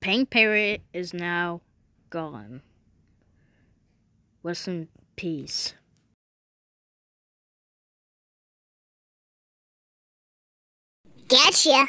Pink Parrot is now gone. Rest in peace. Gotcha.